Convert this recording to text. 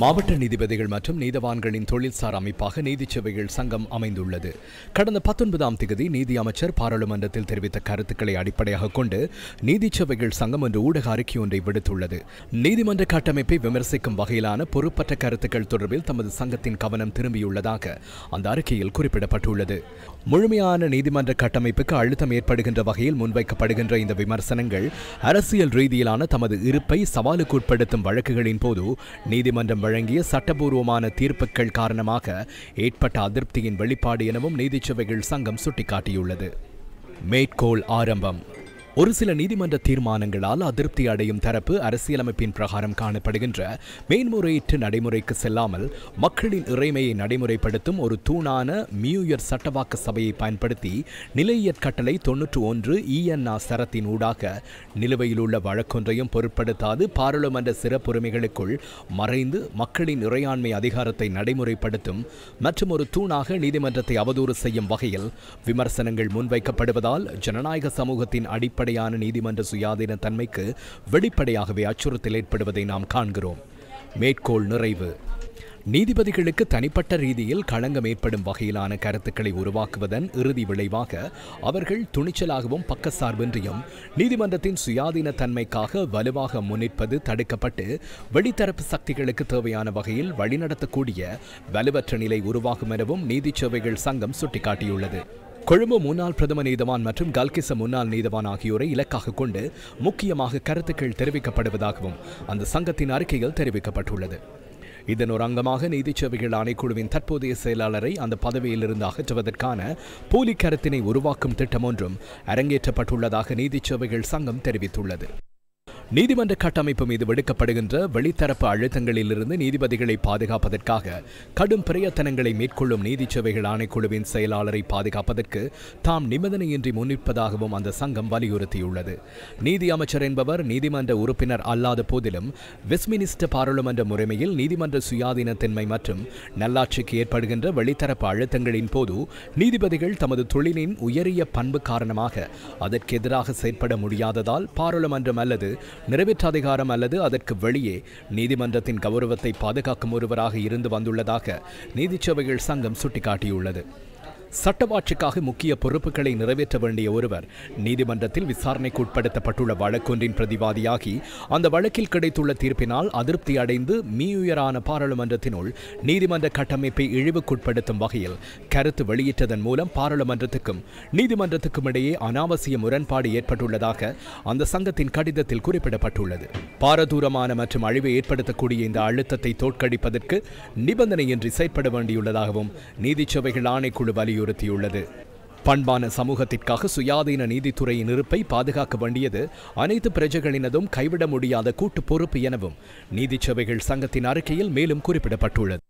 மாவட்ட நீதிபதிகள் மற்றும் நீதவான்களின் தொழில்சார் அமைப்பாக நீதி சேவைகள் சங்கம் அமைந்துள்ளது. கடந்த பத்தொன்பதாம் தேதி நீதி அமைச்சர் பாராளுமன்றத்தில் தெரிவித்த கருத்துக்களை அடிப்படையாக கொண்டு நீதிச்சபைகள் சங்கம் என்று ஊடக அறிக்கை ஒன்றை விடுத்துள்ளது. நீதிமன்ற கட்டமைப்பை விமர்சிக்கும் வகையிலான பொறுப்பற்ற கருத்துக்கள் தொடர்பில் தமது சங்கத்தின் கவனம் திரும்பியுள்ளதாக அந்த அறிக்கையில் குறிப்பிடப்பட்டுள்ளது. முழுமையான நீதிமன்ற கட்டமைப்புக்கு அழுத்தம் ஏற்படுகின்ற வகையில் முன்வைக்கப்படுகின்ற இந்த விமர்சனங்கள் அரசியல் ரீதியிலான தமது இருப்பை சவாலுக்குட்படுத்தும் வழக்குகளின் போது நீதிமன்றம் வழங்கிய சட்டபூர்வமான தீர்ப்புகள் காரணமாக ஏற்பட்ட அதிருப்தியின் வெளிப்பாடு எனவும் நீதிச்சபைகள் சங்கம் சுட்டிக்காட்டியுள்ளது. மேற்கோள் ஆரம்பம். ஒரு சில நீதிமன்ற தீர்மானங்களால் அதிருப்தி அடையும் தரப்பு அரசியலமைப்பின் பிரகாரம் காணப்படுகின்ற மேன்முறையீட்டு நடைமுறைக்கு செல்லாமல் மக்களின் இறைமையை நடைமுறைப்படுத்தும் ஒரு தூணான மியூயர் சட்டவாக்க சபையை பயன்படுத்தி நிலையற்கட்டளை தொன்னூற்று ஒன்று இஎன்ஆ சரத்தின் ஊடாக நிலுவையில் உள்ள வழக்கொன்றையும் பொருட்படுத்தாது பாராளுமன்ற சிறப்புரிமைகளுக்குள் மறைந்து மக்களின் இறையாண்மை அதிகாரத்தை நடைமுறைப்படுத்தும் மற்றும் ஒரு தூணாக நீதிமன்றத்தை அவதூறு செய்யும் வகையில் விமர்சனங்கள் முன்வைக்கப்படுவதால் ஜனநாயக சமூகத்தின் அடிப்படை வெளிப்படையான நீதிமன்ற சுயாதீன தன்மைக்கு வெளிப்படையாகவே அச்சுறுத்தல் ஏற்படுவதை நாம் காண்கிறோம். மேற்கோள் நிறைவு. நீதிபதிகளுக்கு தனிப்பட்ட ரீதியில் களங்கம் ஏற்படும் வகையிலான கருத்துக்களை உருவாக்குவதன் இறுதி விளைவாக அவர்கள் துணிச்சலாகவும் பக்கசார்பின்றியும் நீதிமன்றத்தின் சுயாதீன தன்மைக்காக வலுவாக முன்னிற்பது தடுக்கப்பட்டு வெளித்தரப்பு சக்திகளுக்கு தேவையான வகையில் வழிநடத்தக்கூடிய வலுவற்ற நிலை உருவாகும் எனவும் நீதிச்சேவைகள் சங்கம் சுட்டிக்காட்டியுள்ளது. கொழும்பு முன்னாள் பிரதம நீதவான் மற்றும் கல்கிச முன்னாள் நீதவான் ஆகியோரை இலக்காக கொண்டு முக்கியமாக கருத்துக்கள் தெரிவிக்கப்படுவதாகவும் அந்த சங்கத்தின் அறிக்கையில் தெரிவிக்கப்பட்டுள்ளது. இதன் ஒரு அங்கமாக நீதிச்சேவைகள் ஆணைக்குழுவின் தற்போதைய செயலாளரை அந்த பதவியிலிருந்து அகற்றுவதற்கான போலி கருத்தினை உருவாக்கும் திட்டம் ஒன்றும் அரங்கேற்றப்பட்டுள்ளதாக நீதிச்சேவைகள் சங்கம் தெரிவித்துள்ளது. நீதிமன்ற கட்டமைப்பு மீது விடுக்கப்படுகின்ற வெளித்தரப்பு அழுத்தங்களிலிருந்து நீதிபதிகளை பாதுகாப்பதற்காக கடும் பிரயத்தனங்களை மேற்கொள்ளும் நீதி நீதிச்சேவைகள் ஆணைக்குழுவின் செயலாளரை பாதுகாப்பதற்கு தாம் நிபந்தனையின்றி முன்னிற்பதாகவும் அந்த சங்கம் வலியுறுத்தியுள்ளது. நீதி அமைச்சர் என்பவர் நீதிமன்ற உறுப்பினர் அல்லாத போதிலும் வெஸ்ட்மினிஸ்டர் பாராளுமன்ற முறைமையில் நீதிமன்ற சுயாதீனத்தன்மை மற்றும் நல்லாட்சிக்கு ஏற்படுகின்ற வெளித்தரப்பு அழுத்தங்களின் போது நீதிபதிகள் தமது தொழிலின் உயரிய பண்பு காரணமாக அதற்கு எதிராக செயற்பட முடியாததால் பாராளுமன்றம் அல்லது நிறைவேற்ற அதிகாரம் அல்லது அதற்கு வெளியே நீதிமன்றத்தின் கௌரவத்தை பாதுகாக்கும் ஒருவராக இருந்து வந்துள்ளதாக நீதிச்சபைகள் சங்கம் சுட்டிக்காட்டியுள்ளது. சட்டவாட்சிக்காக முக்கிய பொறுப்புகளை நிறைவேற்ற வேண்டிய ஒருவர் நீதிமன்றத்தில் விசாரணைக்கு உட்படுத்தப்பட்டுள்ள வழக்கொன்றின் பிரதிவாதியாகி அந்த வழக்கில் கிடைத்துள்ள தீர்ப்பினால் அதிருப்தி அடைந்து மீயுயரான பாராளுமன்றத்தினுள் நீதிமன்ற கட்டமைப்பை இழிவுக்குட்படுத்தும் வகையில் கருத்து வெளியிட்டதன் மூலம் பாராளுமன்றத்துக்கும் நீதிமன்றத்துக்கும் இடையே அனாவசிய முரண்பாடு ஏற்பட்டுள்ளதாக அந்த சங்கத்தின் கடிதத்தில் குறிப்பிடப்பட்டுள்ளது. பாரதூரமான மற்றும் அழிவை ஏற்படுத்தக்கூடிய இந்த அழுத்தத்தை தோற்கடிப்பதற்கு நிபந்தனையின்றி செயற்பட வேண்டியுள்ளதாகவும் நீதிச்சபைகள் ஆணைக்குழு வலியுறுத்தியுள்ளது. பண்பான சமூகத்திற்காக சுயாதீன நீதித்துறையின் இருப்பை பாதுகாக்க வேண்டியது அனைத்து பிரஜைகளினதும் கைவிட முடியாத கூட்டு பொறுப்பு எனவும் நீதிச்சபைகள் சங்கத்தின் அறிக்கையில் மேலும் குறிப்பிடப்பட்டுள்ளது.